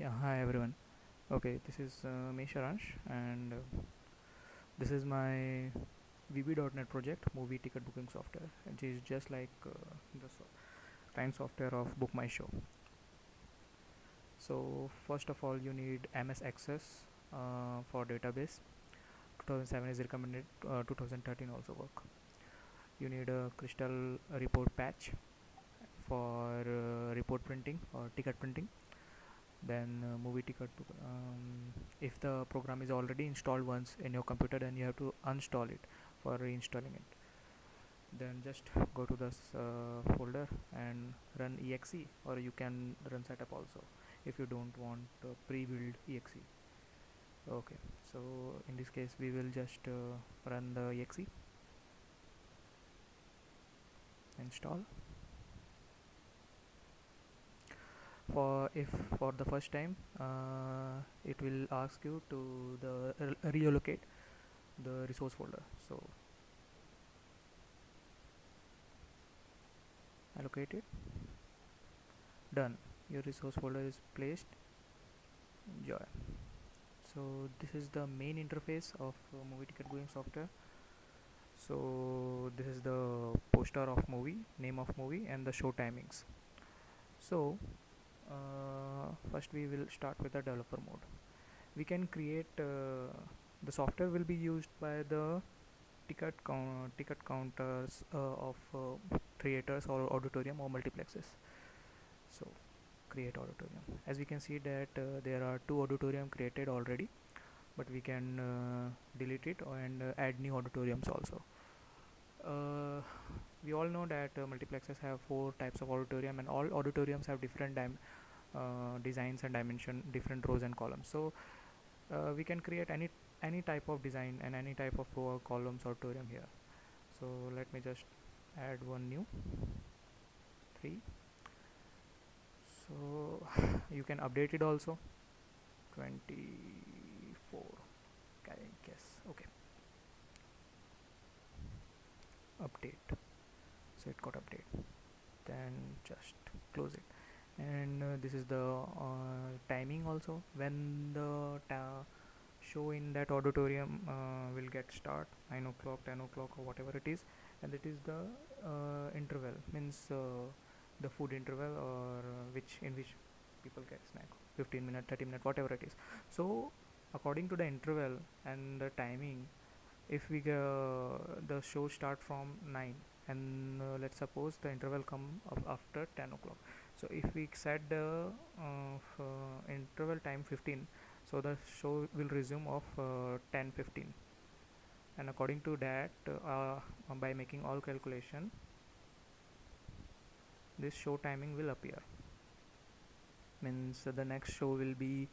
Yeah, hi everyone. Okay, this is uh, me Saransh and uh, this is my VB.NET project, movie ticket booking software, which is just like uh, the so client software of Book My Show. So first of all, you need MS Access uh, for database. 2007 is recommended. Uh, 2013 also work. You need a Crystal report patch for uh, report printing or ticket printing then uh, movie ticket um, if the program is already installed once in your computer then you have to uninstall it for reinstalling it. Then just go to this uh, folder and run exe or you can run setup also if you don't want uh, pre-build exe okay so in this case we will just uh, run the exe install for if for the first time uh, it will ask you to the re- reallocate the resource folder. So allocate it. Done. Your resource folder is placed. Enjoy. So this is the main interface of uh, movie ticket going software. So this is the poster of movie name of movie and the show timings. So uh, first we will start with the developer mode. We can create uh, the software will be used by the ticket count ticket counters uh, of uh, theaters or auditorium or multiplexes. So create auditorium. As we can see that uh, there are two auditorium created already but we can delete it and add new auditoriums also we all know that uh, multiplexes have four types of auditorium and all auditoriums have different uh, designs and dimension different rows and columns. So uh, we can create any any type of design and any type of row or columns auditorium here. So let me just add one new. Three. So you can update it also. 24 I guess. Okay. Update so it got update then just close it. And uh, this is the uh, timing also. When the show in that auditorium uh, will get start 9 o'clock 10 o'clock or whatever it is and it is the uh, interval. Means uh, the food interval or uh, which in which people get snack. 15 minute 30 minute whatever it is. So according to the interval and the timing if we go the show start from 9 and uh, let's suppose the interval come after 10 o'clock. So if we set the uh, uh, interval time 15 so the show will resume of uh, 10 15 and according to that uh, by making all calculation this show timing will appear. Means uh, the next show will be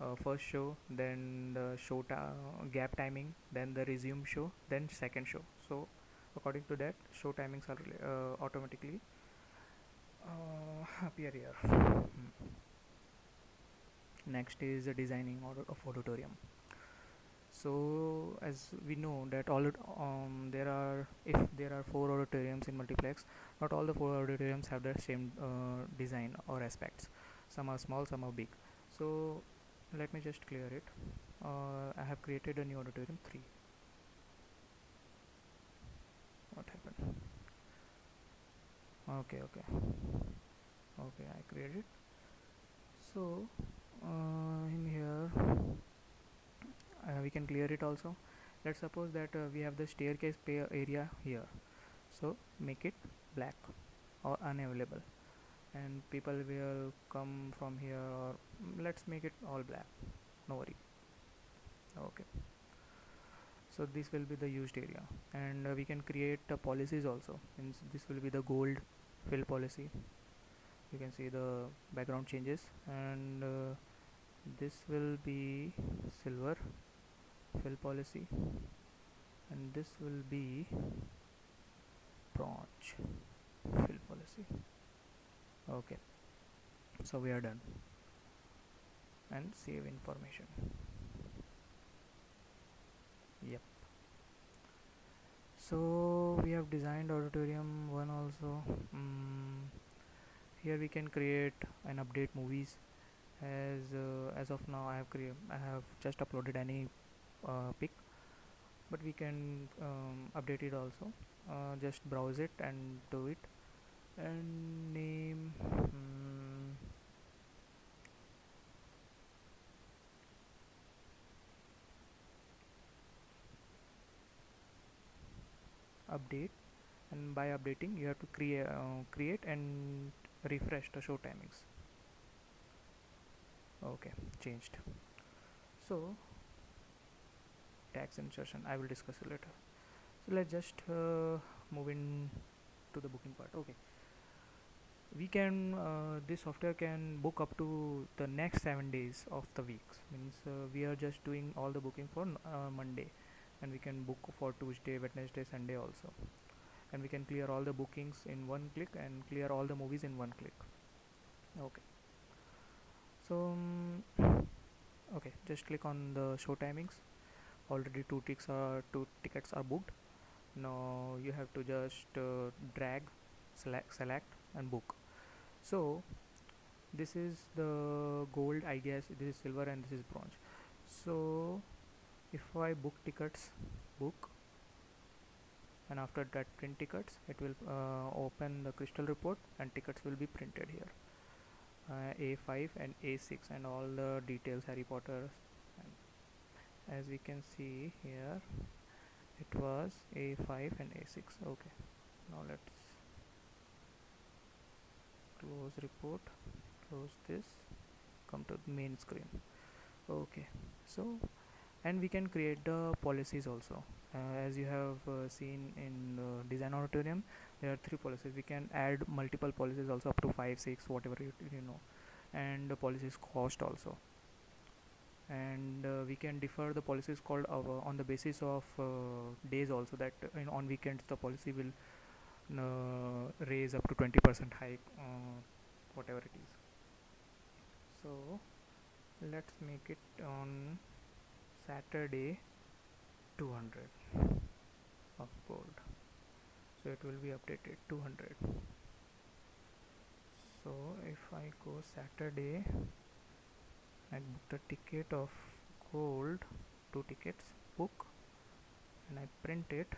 uh, first show then the show ta- gap timing then the resume show then second show. So according to that show timings are uh, automatically uh, appear here. Hmm. next is the designing of auditorium. So as we know that all um, there are if there are four auditoriums in multiplex not all the four auditoriums have the same uh, design or aspects. Some are small some are big. So let me just clear it. Uh, I have created a new auditorium 3 what happened? Okay okay. Okay I created so uh, in here uh, we can clear it also. Let's suppose that uh, we have the staircase area here. So make it black or unavailable and people will come from here or mm, let's make it all black. No worry. Okay. So this will be the used area. And uh, we can create uh, policies also. Means this will be the gold fill policy. You can see the background changes. And uh, this will be silver fill policy. And this will be bronze fill policy okay. So we are done. And save information. Yep. So we have designed auditorium one also. Mm, here we can create and update movies. As uh, as of now I have created I have just uploaded any uh, pic. But we can um, update it also. Uh, just browse it and do it and name um, update. And by updating you have to create uh, create and refresh the show timings. Okay changed. So tax insertion I will discuss later. So let's just uh, move in to the booking part. Okay we can uh, this software can book up to the next seven days of the weeks. Means uh, we are just doing all the booking for uh, Monday. And we can book for Tuesday Wednesday Sunday also. And we can clear all the bookings in one click and clear all the movies in one click. Okay. So um, okay just click on the show timings. Already two ticks are two tickets are booked. Now you have to just uh, drag select select and book so this is the gold I guess. This is silver and this is bronze. So if I book tickets book and after that print tickets it will uh, open the crystal report and tickets will be printed here. Uh, A5 and A6 and all the details Harry Potter. As we can see here it was A5 and A6 okay. Now let's close report close this come to the main screen. Okay so and we can create the policies also. Uh, as you have uh, seen in the design auditorium there are three policies. We can add multiple policies also up to five six whatever you, you know and the policies cost also. And uh, we can defer the policies called uh, on the basis of uh, days also that uh, on weekends the policy will uh, raise up to 20% hike uh, whatever it is. So let's make it on Saturday 200 of gold. So it will be updated 200 so if I go Saturday I book the ticket of gold two tickets book and I print it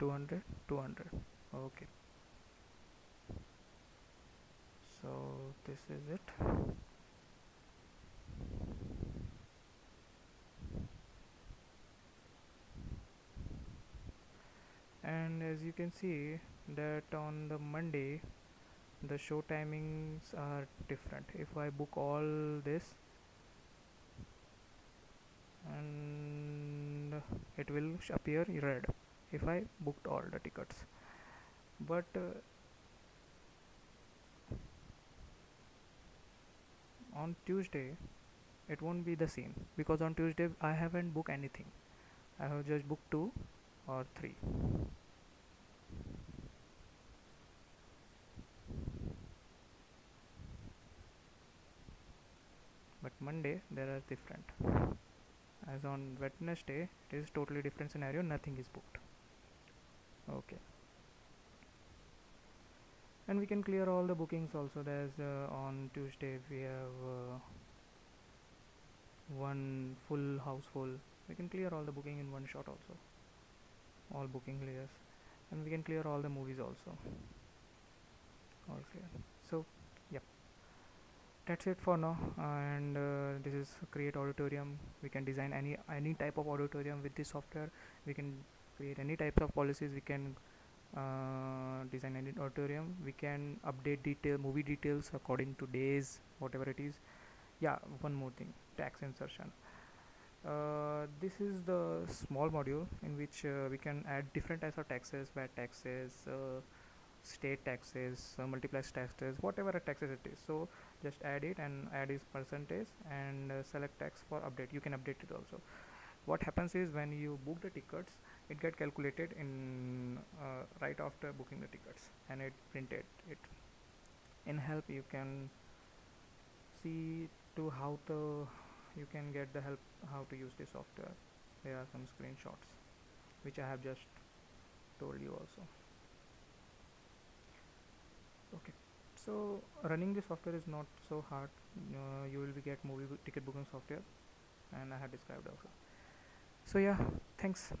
Two hundred, two hundred. Okay. So this is it. and as you can see that on the Monday the show timings are different if I book all this and it will appear red if I booked all the tickets. But uh, on Tuesday it won't be the same because on Tuesday I haven't booked anything. I have just booked two or 3 but Monday there are different. As on Wednesday it is totally different scenario nothing is booked okay. And we can clear all the bookings also. There's uh, on Tuesday we have uh, one full house full. We can clear all the booking in one shot also. All booking layers. And we can clear all the movies also. All clear. So yep. That's it for now. And uh, this is create auditorium. We can design any any type of auditorium with this software. We can create any types of policies we can uh, design any auditorium. We can update detail movie details according to days whatever it is. Yeah one more thing tax insertion. Uh, this is the small module in which uh, we can add different types of taxes VAT taxes uh, state taxes uh, multiplex taxes whatever taxes it is. So just add it and add its percentage and uh, select tax for update. You can update it also what happens is when you book the tickets it get calculated in uh, right after booking the tickets and it printed it. In help you can see to how to you can get the help how to use the software. There are some screenshots which I have just told you also. Okay. So running the software is not so hard. Uh, you will be get movie ticket booking software and I have described also so yeah thanks